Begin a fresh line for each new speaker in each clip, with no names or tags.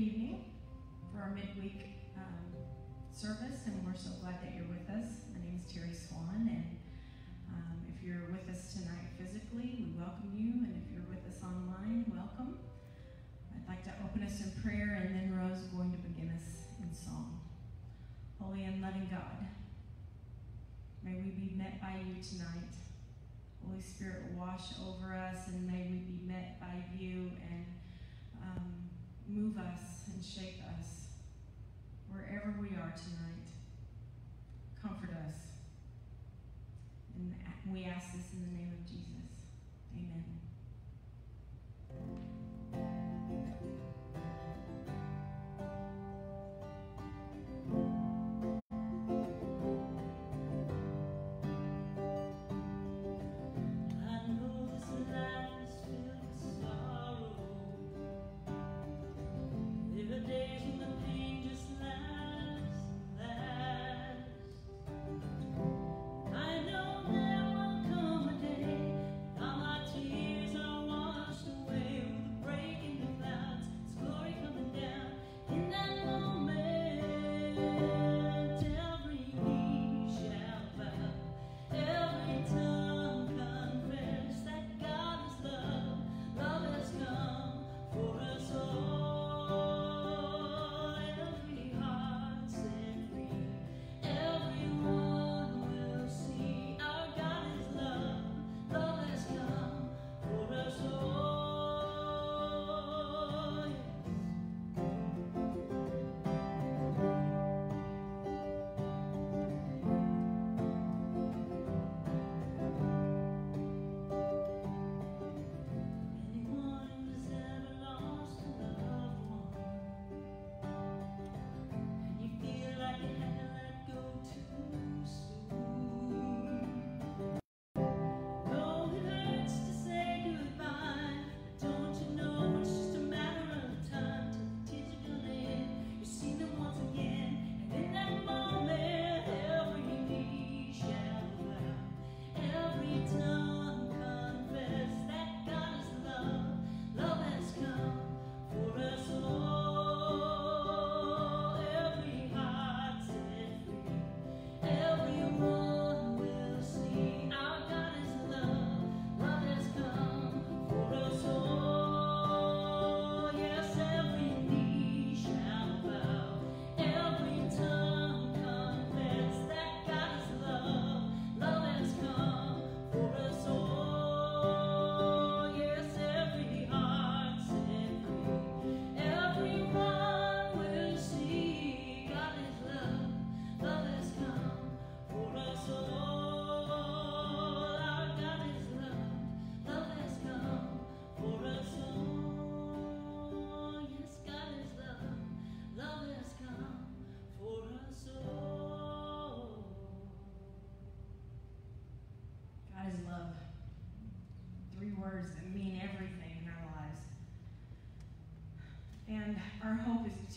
evening for our midweek um, service, and we're so glad that you're with us. My name is Terry Swan, and um, if you're with us tonight physically, we welcome you, and if you're with us online, welcome. I'd like to open us in prayer, and then Rose is going to begin us in song. Holy and loving God, may we be met by you tonight. Holy Spirit, wash over us, and may we be met by you and move us and shape us wherever we are tonight. Comfort us. And we ask this in the name of Jesus. Amen.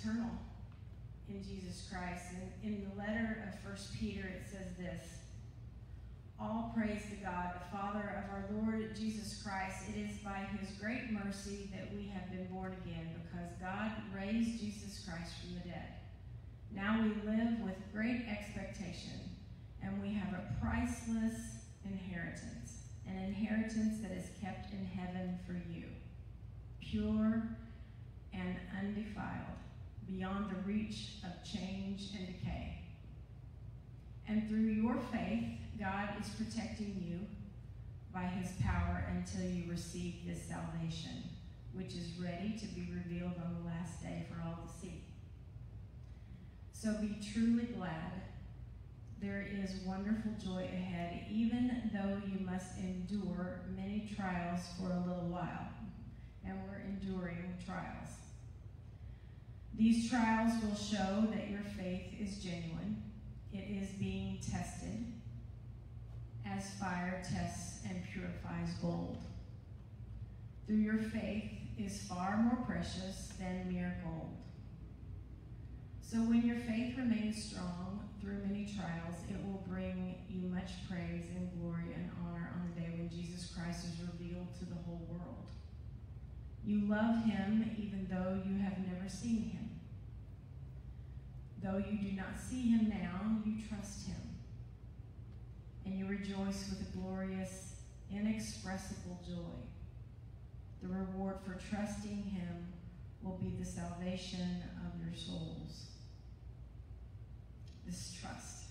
Eternal in Jesus Christ. And in the letter of First Peter, it says this All praise to God, the Father of our Lord Jesus Christ. It is by his great mercy that we have been born again, because God raised Jesus Christ from the dead. Now we live with great expectation, and we have a priceless inheritance an inheritance that is kept in heaven for you, pure and undefiled, beyond the reach of change and decay. And through your faith, God is protecting you by his power until you receive this salvation, which is ready to be revealed on the last day for all to see. So be truly glad there is wonderful joy ahead, even though you must endure many trials for a little while. And we're enduring trials. These trials will show that your faith is genuine. It is being tested as fire tests and purifies gold. Through your faith is far more precious than mere gold. So when your faith remains strong, through many trials, it will bring you much praise and glory and honor on the day when Jesus Christ is revealed to the whole world. You love him even though you have never
seen him. Though you do not see him now, you trust him. And you rejoice with a glorious, inexpressible joy. The reward for trusting him will be the salvation of your souls. This trust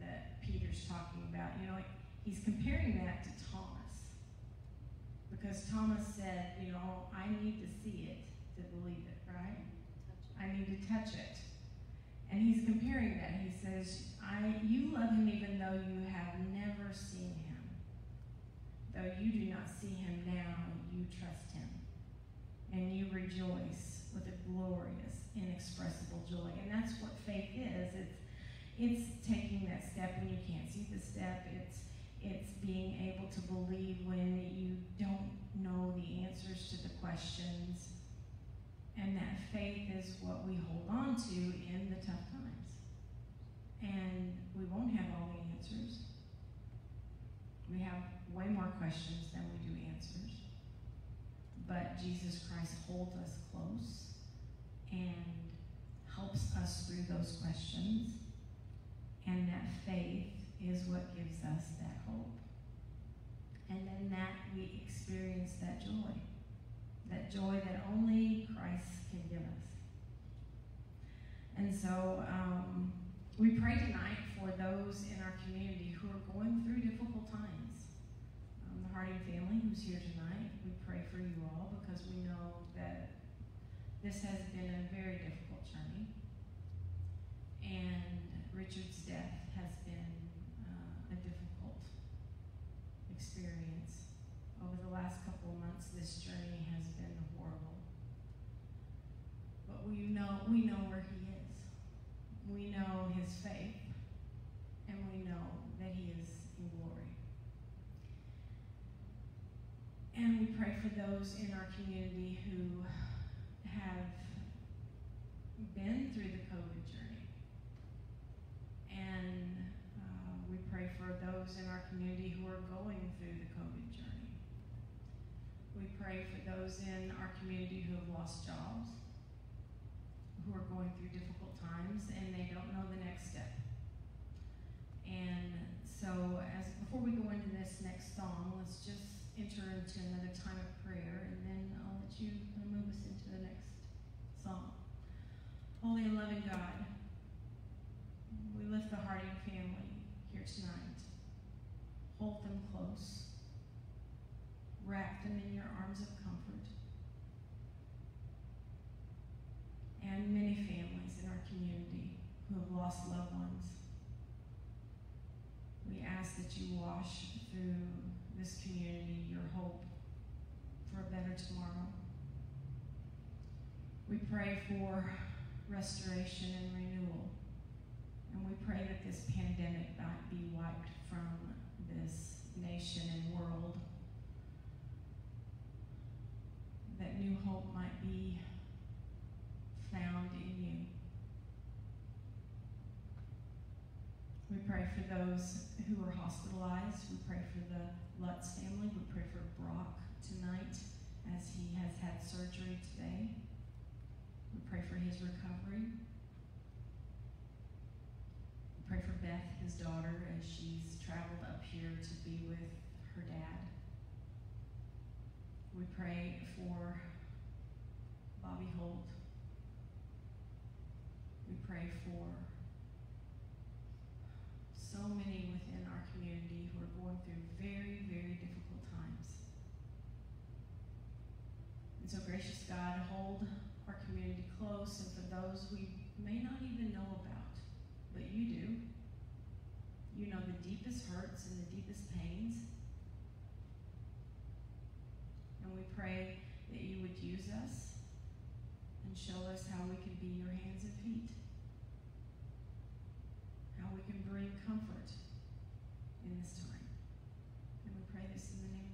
that Peter's talking about, you know, he's comparing that to Thomas. Because Thomas said, you know, I need to see it to believe it, right? I need to touch it. And he's comparing that. He says, I you love him even though you have never seen him. Though you do not see him now, you trust him. And you rejoice with a glorious, inexpressible joy. And that's what faith is. It's it's taking that step when you can't see the step. It's it's being able to believe when you don't know the answers to the questions. And that faith is what we hold on to in the tough times. And we won't have all the answers. We have way more questions than we do answers. But Jesus Christ holds us close and helps us through those questions. And that faith is what gives us that hope. And then that we experience that joy. That joy that only Christ can give us. And so um, we pray tonight for those in our community who are going through difficult times. Um, the Harding family who's here tonight, we pray for you all because we know that this has been a very difficult journey. And Richard's death has been a difficult experience. Over the last couple of months, this journey has been horrible. But we know we know where he is. We know his faith, and we know that he is in glory. And we pray for those in our community who have been through the COVID journey and pray for those in our community who are going through the COVID journey. We pray for those in our community who have lost jobs, who are going through difficult times, and they don't know the next step. And so, as before we go into this next song, let's just enter into another time of prayer, and then I'll let you move us into the next song. Holy and loving God, we lift the Harding family tonight. Hold them close. Wrap them in your arms of comfort. And many families in our community who have lost loved ones. We ask that you wash through this community your hope for a better tomorrow. We pray for restoration and renewal and we pray that this pandemic might be wiped from this nation and world. That new hope might be found in you. We pray for those who are hospitalized. We pray for the Lutz family. We pray for Brock tonight as he has had surgery today. We pray for his recovery. Pray for Beth, his daughter, as she's traveled up here to be with her dad. We pray for Bobby Holt. We pray for so many within our community who are going through very, very difficult times. And so, gracious God, hold our community close, and for those we may not even know about but you do. You know the deepest hurts and the deepest pains. And we pray that you would use us and show us how we can be your hands and feet, how we can bring comfort in this time. And we pray this in the name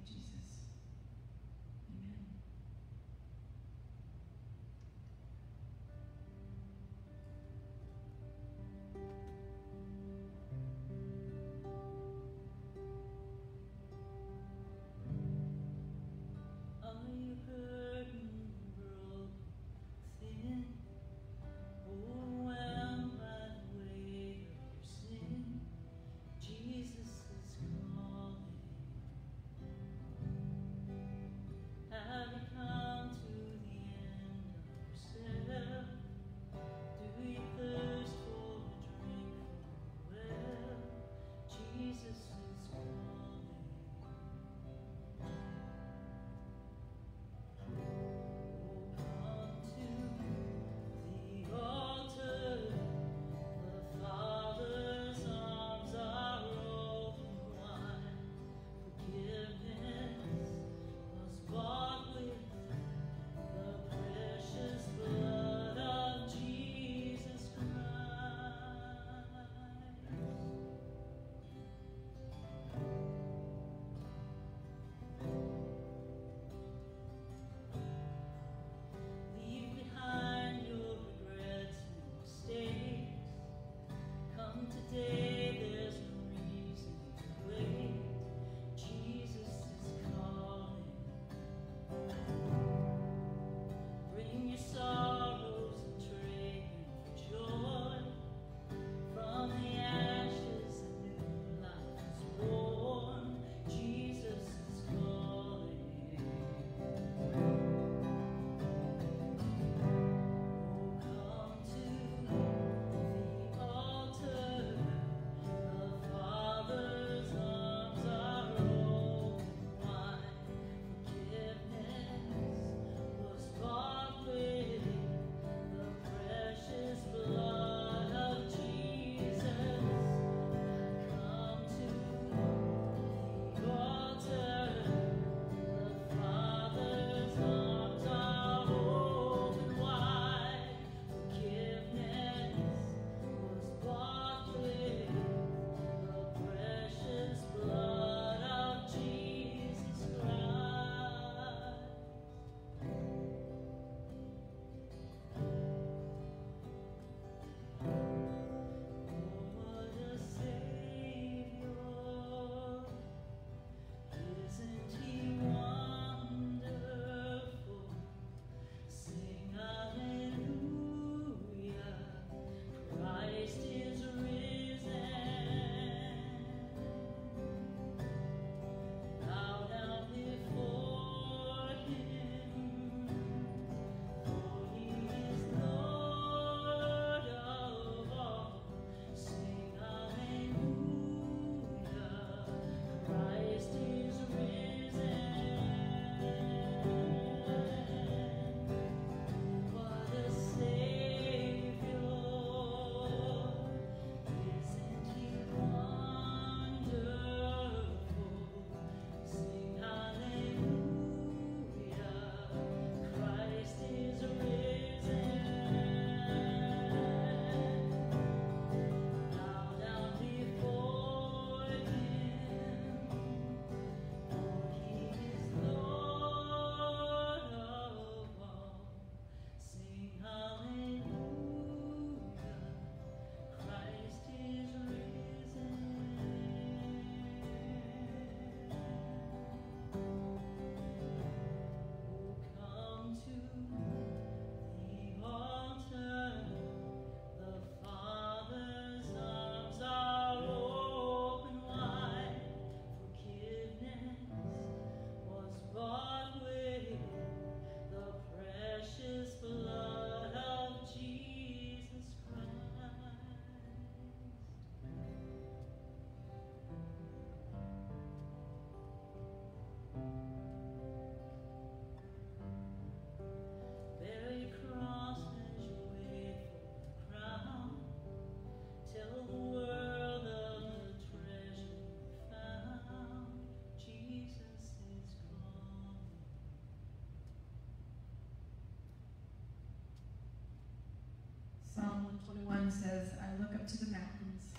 up to the mountains.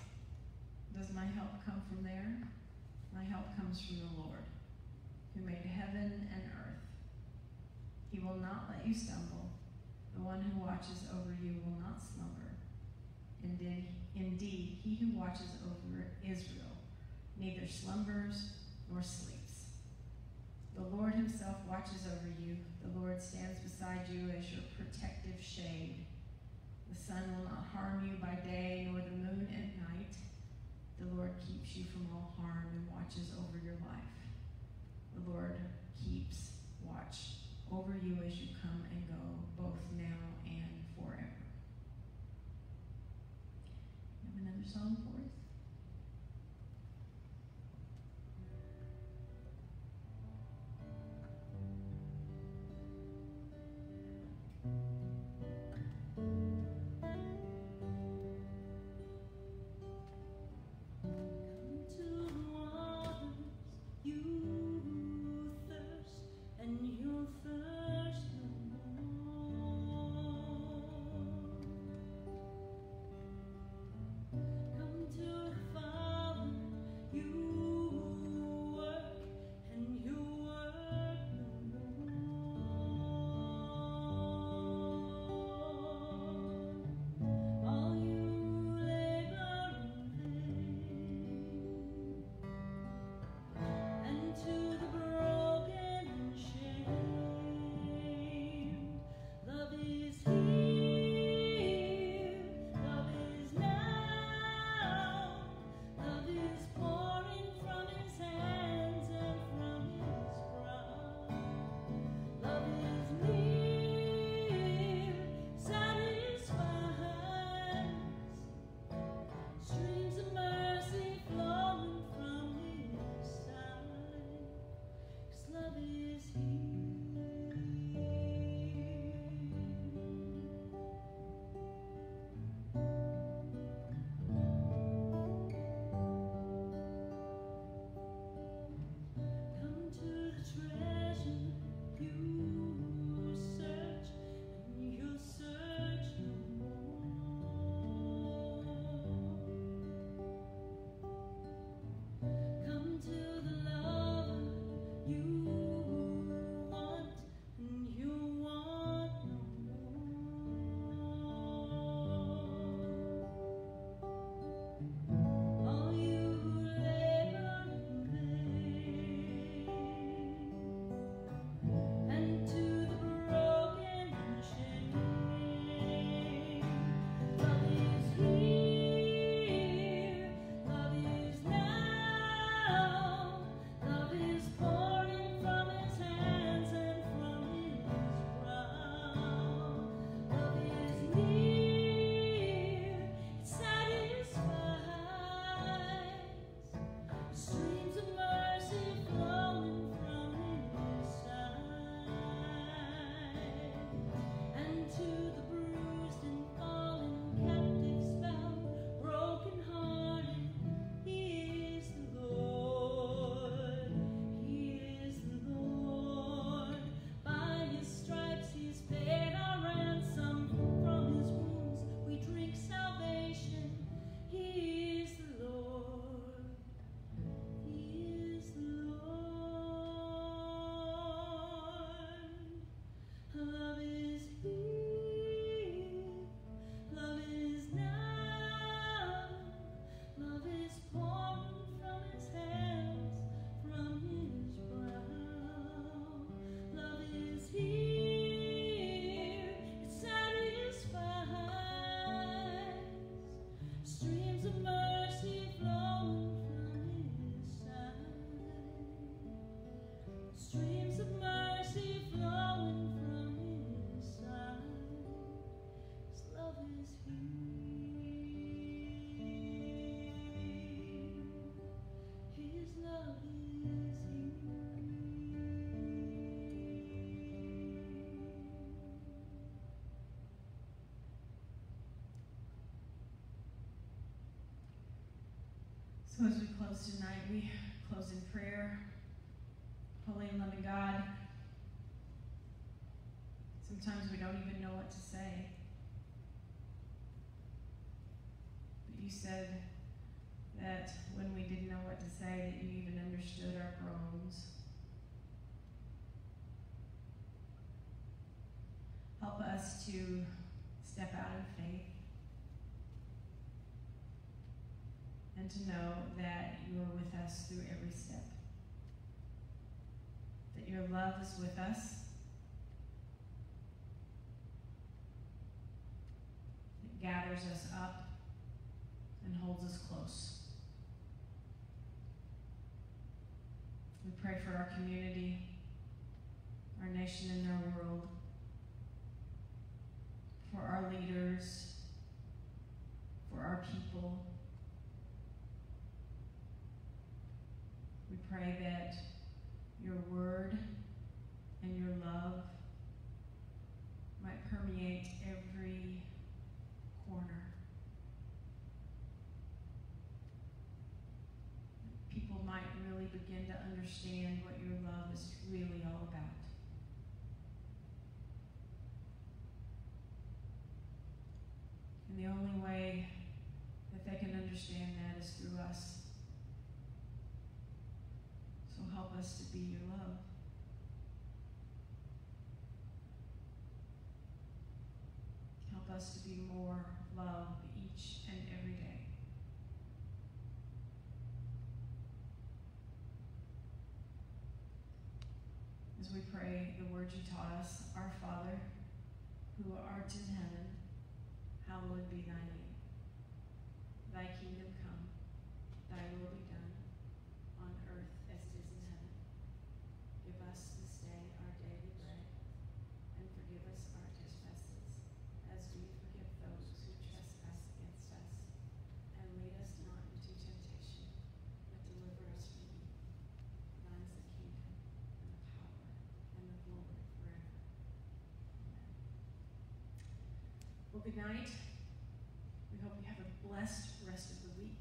Does my help come from there? My help comes from the Lord, who made heaven and earth. He will not let you stumble. The one who watches over you will not slumber. Indeed, indeed, he who watches over Israel neither slumbers nor sleeps. The Lord himself watches over you. The Lord stands beside you as your protective shade. The sun will not harm you by day, nor the moon at night. The Lord you from all harm and watches over your life. The Lord keeps watch over you as you come and go, both now and forever. You have another song for So as we close tonight, we close in prayer. Holy and loving God, sometimes we don't even know what to say. But you
said that when we didn't know what to say, that you even understood our groans. Help us to step out in faith to know that you are with us through every step. That your love is with us. It gathers us up and holds us close. We pray for our community, our nation, and our world, for our leaders, for our people. We pray that your word and your love might permeate every corner. People might really begin to understand what your love is really all about. And the only way that they can understand that is through us. So help us to be your love. Help us to be more love each and every day. As we pray the words you taught us, Our Father, who art in heaven, hallowed be thy name. Well, good night. We hope you have a blessed rest of the week.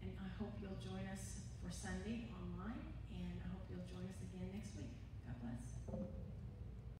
And I hope you'll join us for Sunday online. And I hope you'll join us again next week. God bless.